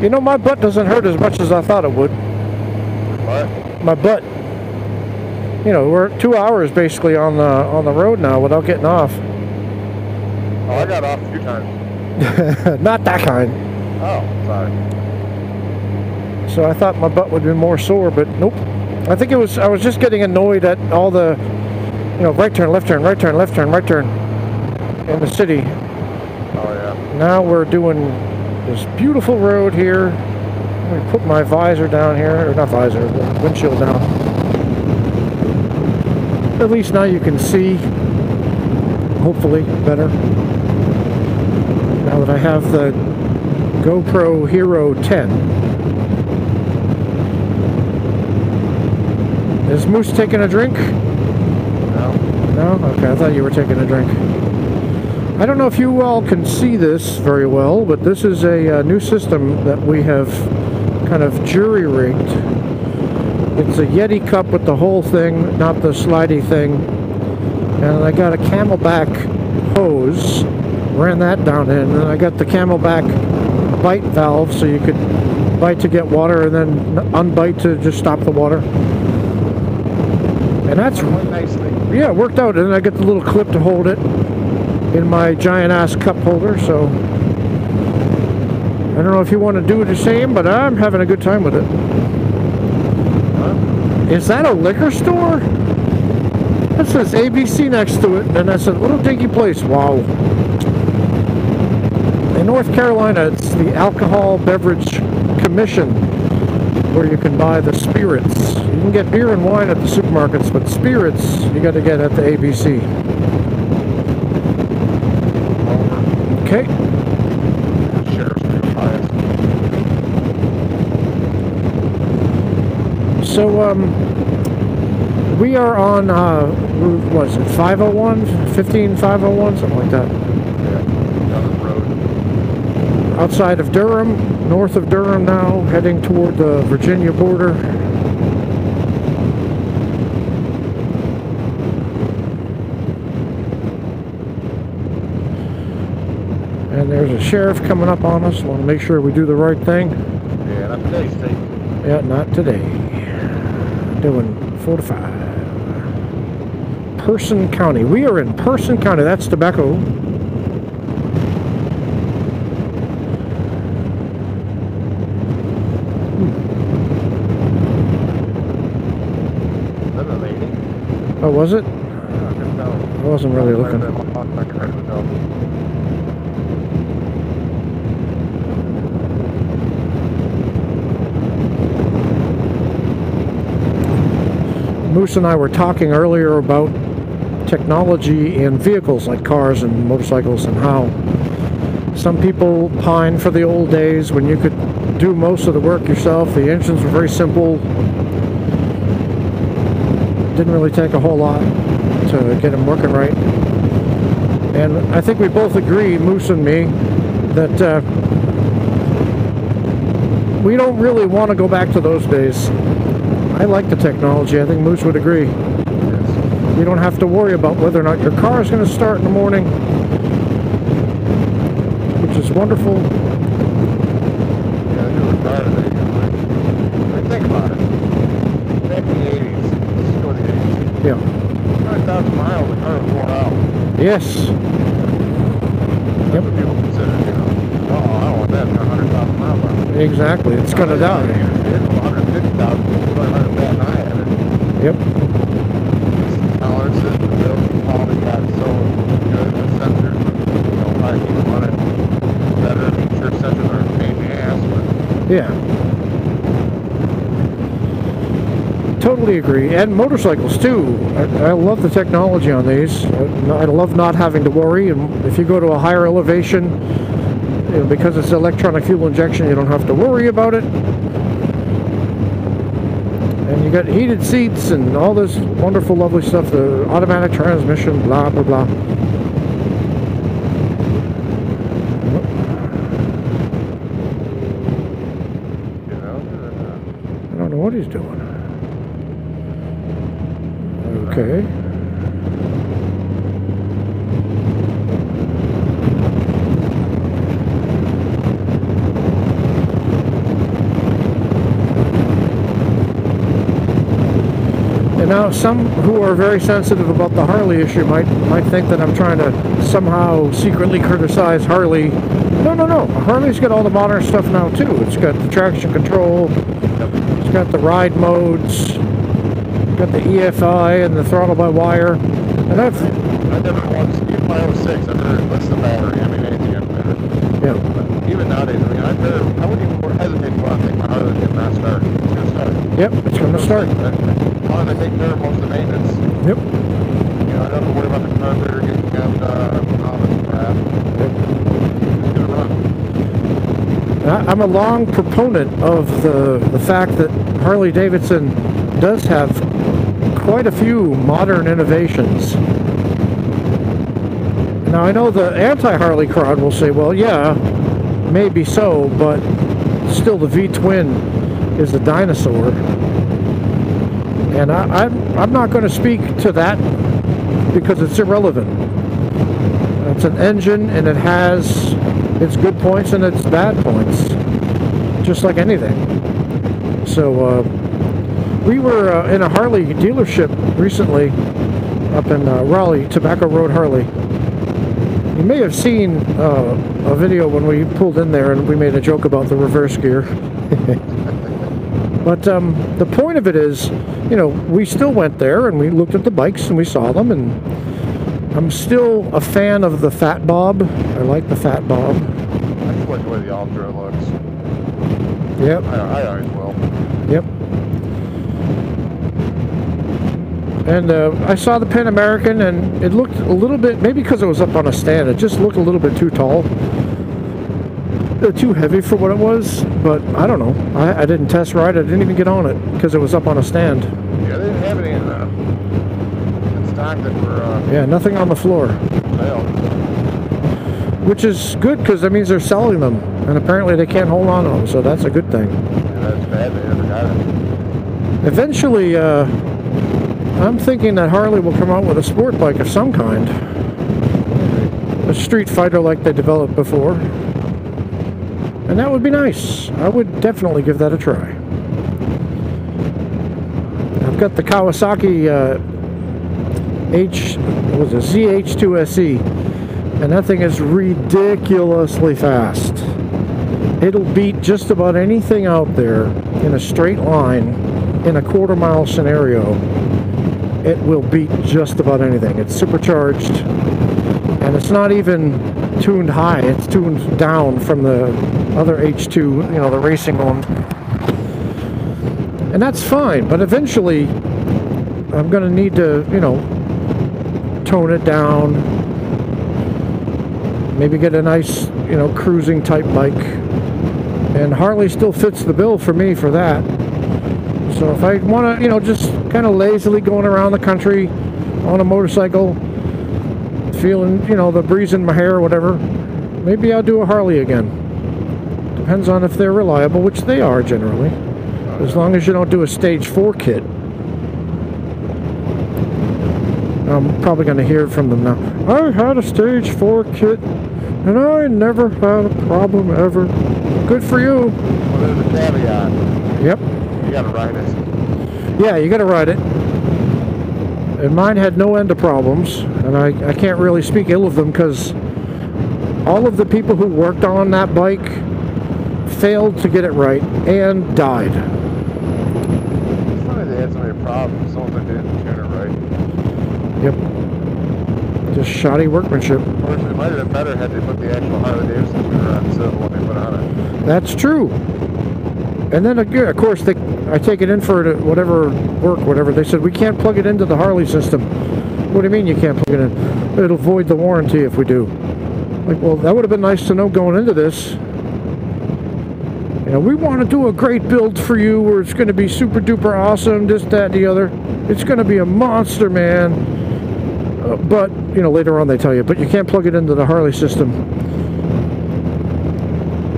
You know, my butt doesn't hurt as much as I thought it would. What? My butt. You know, we're two hours basically on the on the road now without getting off. Oh, I got off a few times. Not that kind. Oh, sorry. So I thought my butt would be more sore, but nope. I think it was I was just getting annoyed at all the, you know, right turn, left turn, right turn, left turn, right turn in the city. Oh, yeah. Now we're doing this beautiful road here. Let me put my visor down here, or not visor, the windshield down. At least now you can see, hopefully, better. Now that I have the GoPro Hero 10. Is Moose taking a drink? No. No? Okay, I thought you were taking a drink. I don't know if you all can see this very well, but this is a, uh new system that we have kind of jury rigged. It's a Yeti cup with the whole thing, not the slidey thing. And I got a CamelBak hose, ran that down in, and I got the CamelBak bite valve so you could bite to get water and then unbite to just stop the water. And that's nicely. yeah, it worked out. And I got the little clip to hold it in my giant ass cup holder. So I don't know if you want to do the same, but I'm having a good time with it. Is that a liquor store? That says ABC next to it, and that's a little dinky place. Wow. In North Carolina, it's the Alcohol Beverage Commission where you can buy the spirits. You can get beer and wine at the supermarkets, but spirits you got to get at the ABC. Okay. So um, we are on uh, what is it 501, 15501, something like that. Yeah. Outside of Durham, north of Durham now, heading toward the Virginia border. And there's a sheriff coming up on us. Want to make sure we do the right thing. Yeah, not today, Steve. Yeah, not today. Doing 4 to 5. Person County. We are in Person County. That's tobacco. Hmm. Lady? Oh, was it? I couldn't tell. I wasn't really looking. been walking back, I couldn't tell. Moose and I were talking earlier about technology in vehicles like cars and motorcycles and how some people pine for the old days when you could do most of the work yourself. The engines were very simple. Didn't really take a whole lot to get them working right. And I think we both agree, Moose and me, that uh, we don't really want to go back to those days. I like the technology. I think Moose would agree. Yes. You don't have to worry about whether or not your car is going to start in the morning, which is wonderful. Yeah, I do it. I mean, think about it. Back in the 80s, let's go to the 80s. Yeah. 100,000 miles, the car was worn out. Yes. That's what people consider, you know. Want that. Got 100,000 miles on it. Exactly. It's going to die. It's 150,000. People don't have that and I have it. Yep. Tolerances, the build quality got so good. The sensors, you know, to keep on it. Better. Sure, sensors are a pain in the ass, but Yeah. Totally agree. And motorcycles too. I, I love the technology on these. I, I love not having to worry. And if you go to a higher elevation, you know, because it's electronic fuel injection, you don't have to worry about it. And you got heated seats and all this wonderful, lovely stuff. The automatic transmission, blah blah blah. I don't know what he's doing. Okay. Now, some who are very sensitive about the Harley issue might might think that I'm trying to somehow secretly criticize Harley. No, no, no. Harley's got all the modern stuff now too. It's got the traction control. It's got the ride modes. Got the EFI and the throttle by wire. And I've I never once, even my 06, I never enlisted the battery. I mean, anything got better. yeah. But even nowadays, I mean, I better, I wouldn't even hesitate to go out and take my Harley and not start. It's gonna start. Yep, it's gonna start. Long as I take care of most of the maintenance, Yep. you know, I don't have to worry about the carburetor getting kept, uh, all this crap. It's gonna run. I- I'm a long proponent of the, the fact that Harley Davidson does have quite a few modern innovations. Now, I know the anti Harley crowd will say, well, yeah, maybe so, but still the V twin is a dinosaur. And I, I'm, I'm not going to speak to that because it's irrelevant. It's an engine and it has its good points and its bad points, just like anything. So, uh, we were uh, in a Harley dealership recently up in uh, Raleigh, Tobacco Road Harley. You may have seen uh, a video when we pulled in there and we made a joke about the reverse gear. but um, the point of it is, you know, we still went there and we looked at the bikes and we saw them and I'm still a fan of the Fat Bob. I like the Fat Bob. I just like the way the Ultra looks. Yep, I, I always will. yep. And uh, I saw the Pan American, and it looked a little bit, maybe because it was up on a stand, it just looked a little bit too tall. Uh, too heavy for what it was, but I don't know. I, I didn't test ride, I didn't even get on it because it was up on a stand. Yeah, they didn't have any in, uh, in stock that were, uh, Yeah, nothing on the floor. sale. Which is good because that means they're selling them, and apparently they can't hold on to them, so that's a good thing. And that's bad, they never got it. Eventually, uh, I'm thinking that Harley will come out with a sport bike of some kind. A street fighter like they developed before. And that would be nice. I would definitely give that a try. I've got the Kawasaki uh, H, was it, ZH2SE, and that thing is ridiculously fast. It'll beat just about anything out there in a straight line in a quarter mile scenario. It will beat just about anything. It's supercharged and it's not even tuned high, it's tuned down from the other H2, you know, the racing one. And that's fine, but eventually I'm going to need to, you know, tone it down. Maybe get a nice, you know, cruising type bike. And Harley still fits the bill for me for that. So if I want to, you know, just kind of lazily going around the country on a motorcycle, feeling, you know, the breeze in my hair or whatever, maybe I'll do a Harley again. Depends on if they're reliable, which they are generally. As long as you don't do a stage four kit. I'm probably going to hear from them now. I had a stage four kit and I never had a problem ever. Good for you. Well, there's a caveat. Yep. You gotta ride it. Yeah, you got to ride it. And mine had no end of problems, and I, I can't really speak ill of them because all of the people who worked on that bike failed to get it right and died. It's they had so many problems. Someone that didn't tune it right. Yep. Just shoddy workmanship. Of course, it might have been better had they put the actual Harley Davidson tuner on civil when they put on it. That's true. And then, again, of course, they, I take it in for whatever work, whatever. They said, we can't plug it into the Harley system. What do you mean you can't plug it in? It'll void the warranty if we do. Like, well, that would have been nice to know going into this. You know, we want to do a great build for you where it's going to be super duper awesome, this, that, the other. It's going to be a monster, man. Uh, but, you know, later on they tell you, but you can't plug it into the Harley system.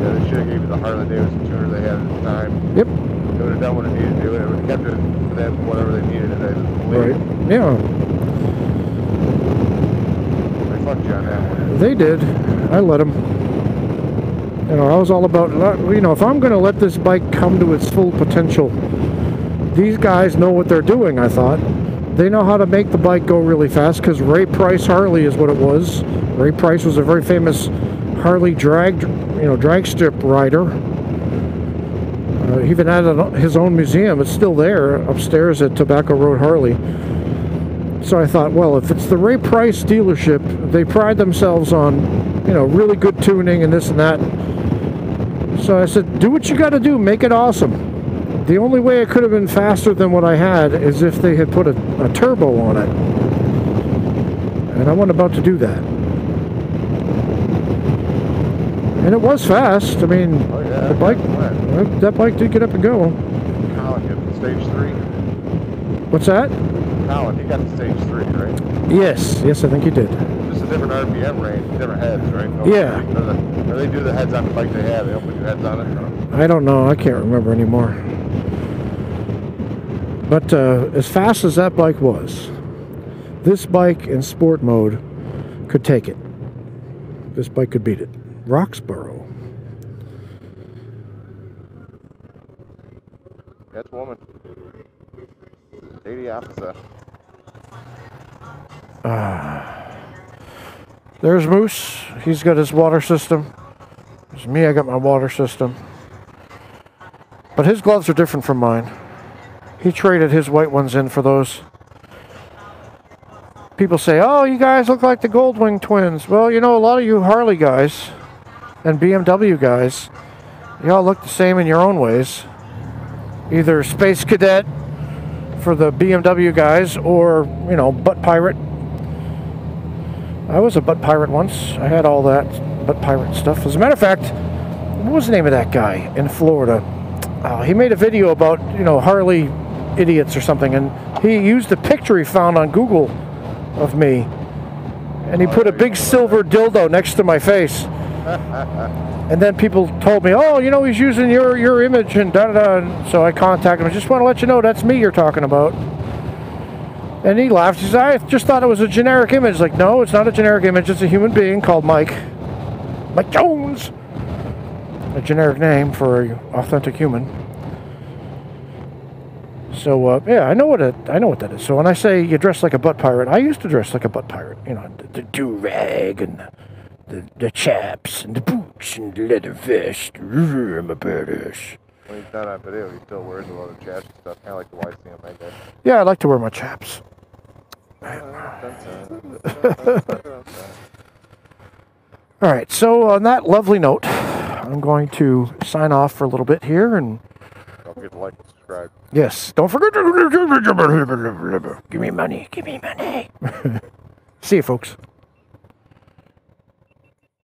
Yeah, they should have gave you the Harley Davidson tuner they had at the time. Yep. It would have done what it needed to do. It would have kept it for them whatever they needed it. Right. Yeah. They fucked you on that one. They did. I let them. You know, I was all about, you know, if I'm going to let this bike come to its full potential, these guys know what they're doing, I thought. they know how to make the bike go really fast because Ray Price Harley is what it was. Ray Price was a very famous Harley drag, you know, drag strip rider. Uh, even had a, his own museum. It's still there upstairs at Tobacco Road Harley. So I thought, well, if it's the Ray Price dealership, they pride themselves on, you know, really good tuning and this and that. So I said, do what you got to do, make it awesome. The only way it could have been faster than what I had is if they had put a, a turbo on it. And I wasn't about to do that. And it was fast. I mean, Oh yeah. the bike, Went. that- bike did get up and go. Colin stage three. What's that? Colin, he got to stage three, right? Yes, yes, I think you did. Different RPM range, different heads, right? No, Yeah. Or, the, or they do the heads on the bike they have. They don't put your heads on it. I don't know. I can't remember anymore. But uh, as fast as that bike was, this bike in sport mode could take it. This bike could beat it. Roxboro. That's woman. Lady 80 opposite. There's Moose. He's got his water system. There's me. I got my water system. But his gloves are different from mine. He traded his white ones in for those. People say, "Oh, you guys look like the Goldwing twins." Well, you know, a lot of you Harley guys and BMW guys, you all look the same in your own ways. Either Space Cadet for the BMW guys, or you know, Butt Pirate I was a butt pirate once. I had all that butt pirate stuff. As a matter of fact, what was the name of that guy in Florida? Uh, he made a video about you know Harley idiots or something, and he used a picture he found on Google of me, and he put a big silver dildo next to my face. And then people told me, "Oh, you know, he's using your your image and da da da." So I contacted him. I just want to let you know that's me you're talking about. And he laughed. He said, I just thought it was a generic image. Like, no, it's not a generic image. It's a human being called Mike. Mike Jones. A generic name for an authentic human. So uh, yeah, I know what it. I know what that is. So when I say you dress like a butt pirate, I used to dress like a butt pirate. You know, the, the do rag and the, the chaps and the boots and the leather vest. I'm a badass. When he's done on video, he still wears a lot of chaps and stuff, kind of like the YCM, I guess. Yeah, I like to wear my chaps. All right, so on that lovely note, I'm going to sign off for a little bit here. And Don't forget to like and subscribe. yes, don't forget to give me money. Give me money. See you, folks.